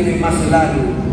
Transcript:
ini mas lalu.